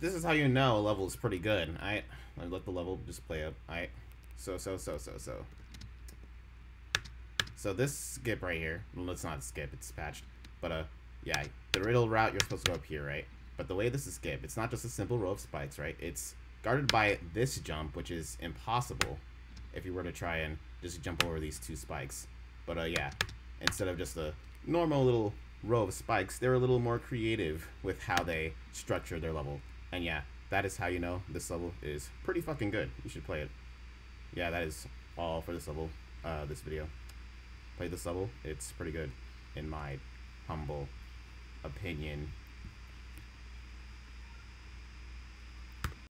this is how you know a level is pretty good. I let the level just play up. I so so so so so. So this skip right here, well, it's not skip, it's patched. But uh, yeah, the riddle route you're supposed to go up here, right? But the way this is skip, it's not just a simple row of spikes, right? It's guarded by this jump, which is impossible if you were to try and just jump over these two spikes. But uh, yeah, instead of just a normal little row of spikes, they're a little more creative with how they structure their level. And yeah, that is how you know this level is pretty fucking good. You should play it. Yeah, that is all for this level, uh, this video. Play this level, it's pretty good, in my humble opinion.